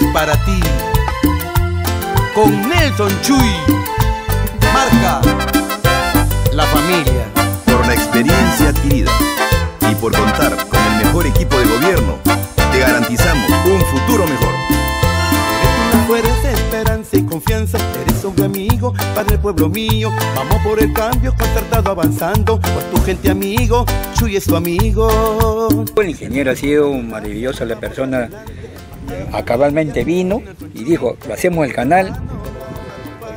Es para ti. Con Nelson Chuy. Marca la familia. Por la experiencia adquirida y por contar con el mejor equipo de gobierno, te garantizamos un futuro mejor. Eres una fuerza, esperanza y confianza. Eres un amigo, padre del pueblo mío. Vamos por el cambio, concertado avanzando. Pues tu gente amigo, Chuy es tu amigo. El ingeniero ha sido maravilloso, la persona acabalmente vino y dijo, lo hacemos el canal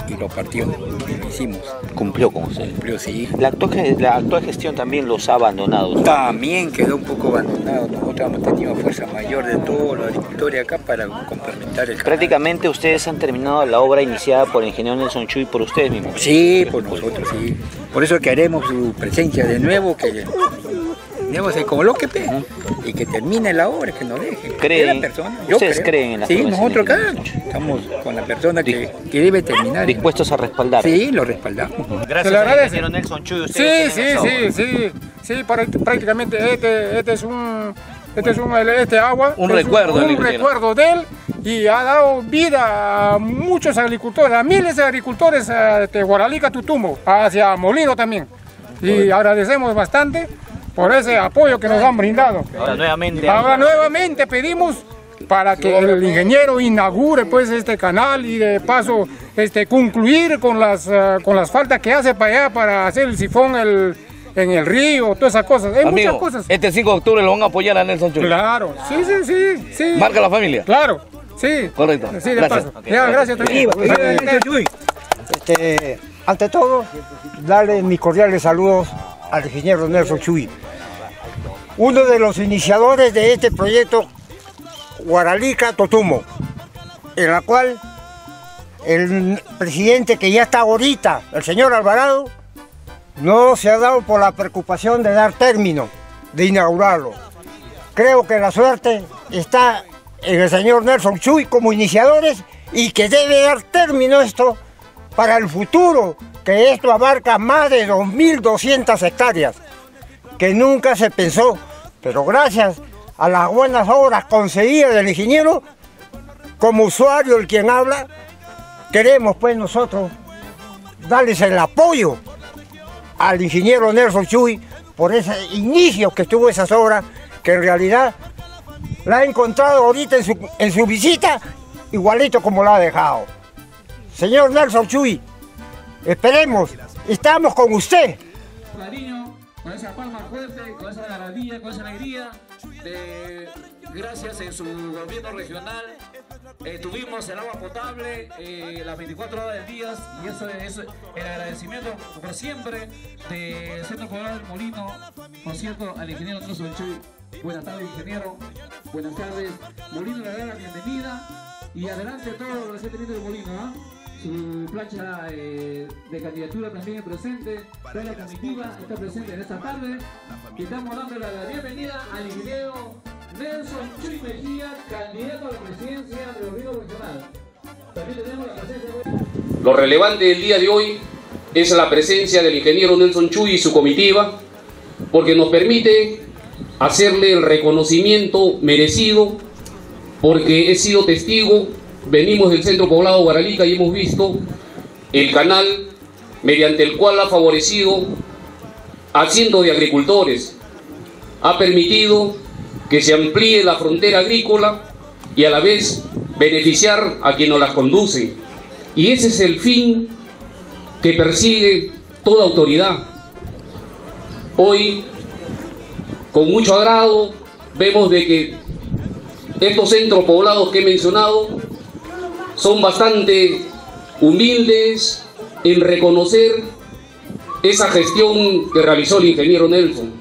y lo partió, y lo hicimos. Cumplió con usted. Cumplió, sí. La actual, ge- la actual gestión también los ha abandonado. ¿no? También quedó un poco abandonado, nosotros hemos tenido fuerza mayor de todos los agricultores acá para complementar el canal. Prácticamente ustedes han terminado la obra iniciada por el ingeniero Nelson Chuy por ustedes mismos. Sí, por nosotros, sí. Por eso queremos su presencia de nuevo, que nuevo se coloque pe, y que termine la obra, que nos deje. ¿Creen? La persona, ¿Ustedes creo. creen en la Sí, nosotros acá estamos con la persona que, que debe terminar. Dispuestos a respaldar. Sí, lo respaldamos. Gracias Se le al agradece. ingeniero Nelson Chuy. Sí, sí, sí, sí, sí, prácticamente este, este es un, este es un, este agua, Un recuerdo un, ingeniero. recuerdo de él y ha dado vida a muchos agricultores, a miles de agricultores de Guaralica, Tutumo, hacia Molino también. Y agradecemos bastante por ese apoyo que nos han brindado. Ahora nuevamente. Ahora nuevamente pedimos para que el ingeniero inaugure pues este canal y de paso este concluir con las eh, con las faltas que hace para allá para hacer el sifón el- en el río, todas esas cosas. Hay Amigo, muchas cosas. este 5 de octubre lo van a apoyar a Nelson Chuy. Claro, sí, sí, sí, sí. Marca la familia. Claro, sí. Correcto. Sí, de Gracias. paso. Ya, gracias. Este, ante todo, darle mis cordiales saludos al ingeniero Nelson Chuy, uno de los iniciadores de este proyecto Guaralica Totumo, en la cual el presidente que ya está ahorita, el señor Alvarado, no se ha dado por la preocupación de dar término, de inaugurarlo. Creo que la suerte está en el señor Nelson Chuy como iniciadores y que debe dar término esto para el futuro, que esto abarca más de 2.200 hectáreas, que nunca se pensó, pero gracias a las buenas obras conseguidas del ingeniero, como usuario, el quien habla, queremos pues nosotros darles el apoyo al ingeniero Nelson Chuy por ese inicio que tuvo esas obras, que en realidad la ha encontrado ahorita en su, en su visita igualito como la ha dejado. Señor Nelson Chuy, esperemos, estamos con usted. Con esa palma fuerte, con esa garantía, con esa alegría. de- gracias en su gobierno regional. eh, tuvimos el agua potable eh, las 24 horas del día y eso es el agradecimiento por siempre del Centro Poblado del Molino, por cierto, al ingeniero Nelson Chuy. Buenas tardes, ingeniero. Buenas tardes. Molino le da la bienvenida y adelante todo lo que se ha tenido el Molino. ¿ah? Su plancha eh, de candidatura también es presente, toda la comitiva está presente en esta tarde y estamos dando la bienvenida al ingeniero Nelson Chuy Mejía, candidato a la presidencia del gobierno regional. También tenemos la presencia de... Lo relevante del día de hoy es la presencia del ingeniero Nelson Chuy y su comitiva, porque nos permite hacerle el reconocimiento merecido, porque he sido testigo, venimos del centro poblado Guaralica y hemos visto el canal mediante el cual ha favorecido a cientos de agricultores, ha permitido que se amplíe la frontera agrícola y a la vez beneficiar a quienes las conducen. Y ese es el fin que persigue toda autoridad. Hoy, con mucho agrado, vemos de que estos centros poblados que he mencionado son bastante humildes en reconocer esa gestión que realizó el ingeniero Nelson.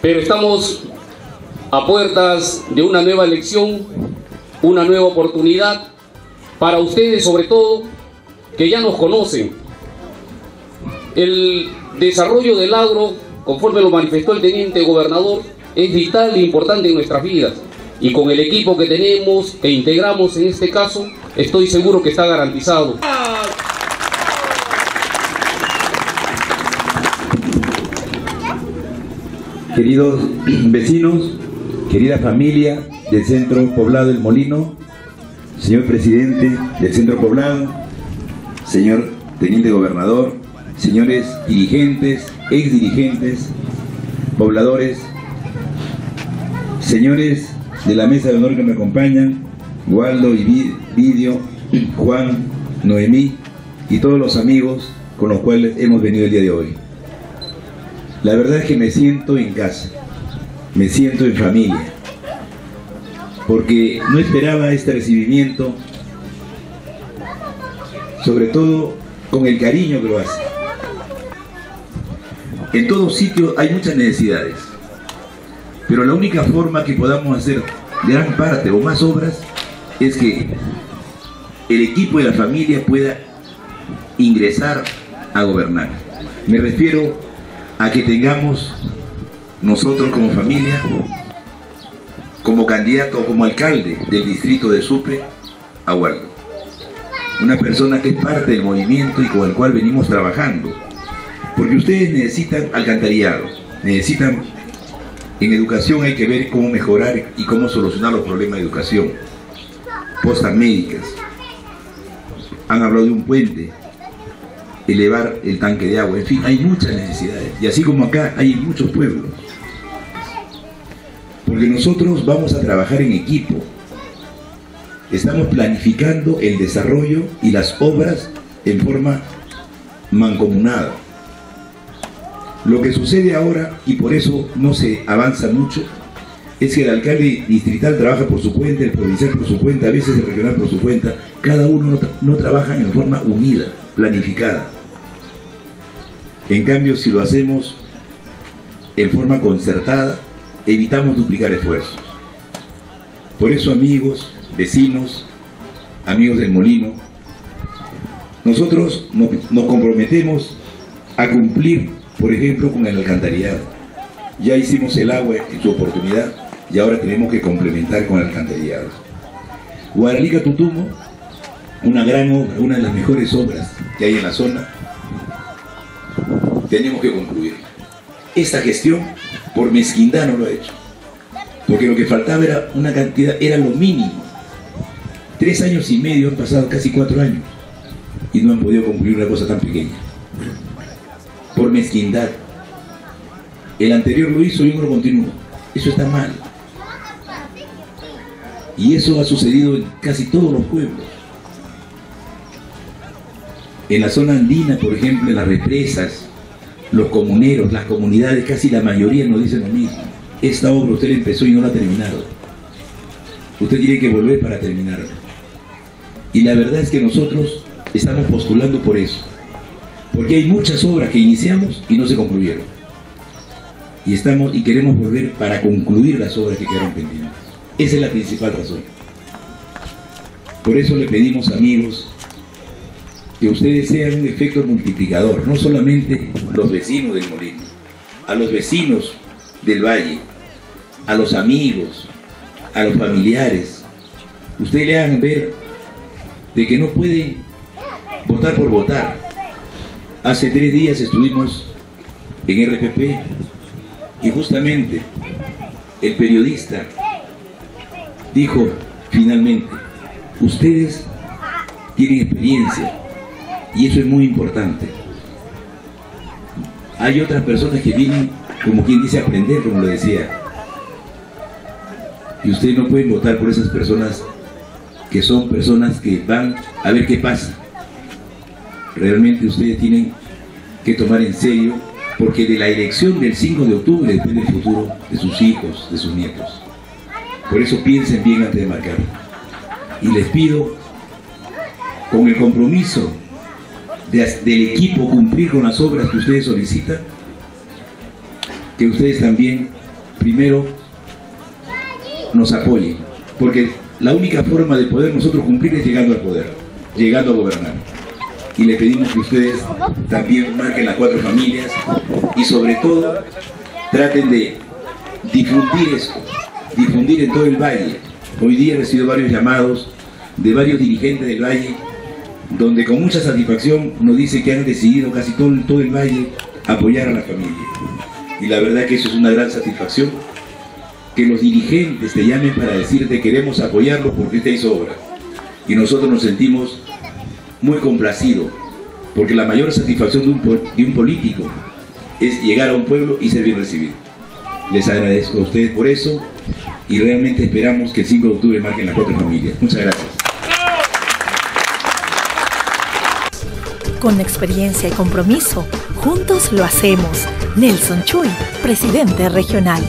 Pero estamos a puertas de una nueva elección, una nueva oportunidad para ustedes sobre todo, que ya nos conocen. El desarrollo del agro, conforme lo manifestó el teniente gobernador, es vital e importante en nuestras vidas. Y con el equipo que tenemos e integramos en este caso, estoy seguro que está garantizado. Queridos vecinos, querida familia, del Centro Poblado El Molino, señor presidente del Centro Poblado, señor teniente gobernador, señores dirigentes, ex dirigentes, pobladores, señores de la mesa de honor que me acompañan, Waldo y Vidio, Juan, Noemí y todos los amigos con los cuales hemos venido el día de hoy. La verdad es que me siento en casa, me siento en familia, porque no esperaba este recibimiento, sobre todo con el cariño que lo hace. En todo sitio hay muchas necesidades, pero la única forma que podamos hacer gran parte o más obras es que el equipo de la familia pueda ingresar a gobernar. Me refiero a que tengamos nosotros como familia, como candidato o como alcalde del distrito de Sucre, a Huardo. Una persona que es parte del movimiento y con el cual venimos trabajando. Porque ustedes necesitan alcantarillado, necesitan... En educación hay que ver cómo mejorar y cómo solucionar los problemas de educación. Postas médicas. Han hablado de un puente, elevar el tanque de agua, en fin, hay muchas necesidades. Y así como acá hay muchos pueblos. Porque nosotros vamos a trabajar en equipo. Estamos planificando el desarrollo y las obras en forma mancomunada. Lo que sucede ahora, y por eso no se avanza mucho, es que el alcalde distrital trabaja por su cuenta, el provincial por su cuenta, a veces el regional por su cuenta, cada uno no, trabaja en forma unida, planificada. En cambio, si lo hacemos en forma concertada, evitamos duplicar esfuerzos. Por eso, amigos, vecinos, amigos del molino, nosotros nos, comprometemos a cumplir, por ejemplo, con el alcantarillado. Ya hicimos el agua en su oportunidad y ahora tenemos que complementar con el alcantarillado. Guadalajara Tutumo, una gran obra, una de las mejores obras que hay en la zona, tenemos que concluir. Esta gestión, por mezquindad no lo ha hecho. Porque lo que faltaba era una cantidad, era lo mínimo. Tres años y medio han pasado, casi cuatro años, y no han podido concluir una cosa tan pequeña. Mezquindad. El anterior lo hizo y uno lo continuó. Eso está mal. Y eso ha sucedido en casi todos los pueblos. En la zona andina, por ejemplo, en las represas, los comuneros, las comunidades, casi la mayoría nos dicen lo mismo. Esta obra usted la empezó y no la ha terminado. Usted tiene que volver para terminarla. Y la verdad es que nosotros estamos postulando por eso. Porque hay muchas obras que iniciamos y no se concluyeron. Y, estamos, y queremos volver para concluir las obras que quedaron pendientes. Esa es la principal razón. Por eso le pedimos, amigos, que ustedes sean un efecto multiplicador, no solamente los vecinos del molino, a los vecinos del valle, a los amigos, a los familiares. Ustedes le hagan ver de que no pueden votar por votar. Hace tres días estuvimos en RPP y justamente el periodista dijo finalmente, ustedes tienen experiencia, y eso es muy importante. Hay otras personas que vienen, como quien dice, aprender, como lo decía. Y ustedes no pueden votar por esas personas que son personas que van a ver qué pasa. Realmente ustedes tienen que tomar en serio, porque de la elección del 5 de octubre depende el futuro de sus hijos, de sus nietos. Por eso piensen bien antes de marcar. Y les pido, con el compromiso del equipo cumplir con las obras que ustedes solicitan, que ustedes también primero nos apoyen, porque la única forma de poder nosotros cumplir es llegando al poder, llegando a gobernar. Y le pedimos que ustedes también marquen las cuatro familias y sobre todo traten de difundir esto, difundir en todo el valle. Hoy día he recibido varios llamados de varios dirigentes del valle donde con mucha satisfacción nos dice que han decidido casi todo, todo el valle apoyar a la familia. Y la verdad que eso es una gran satisfacción, que los dirigentes te llamen para decirte queremos apoyarlo porque usted hizo obra. Y nosotros nos sentimos muy complacidos, porque la mayor satisfacción de un, de un político es llegar a un pueblo y ser bien recibido. Les agradezco a ustedes por eso y realmente esperamos que el 5 de octubre marquen las cuatro familias. Muchas gracias. Con experiencia y compromiso, juntos lo hacemos. Nelson Chuy, presidente regional.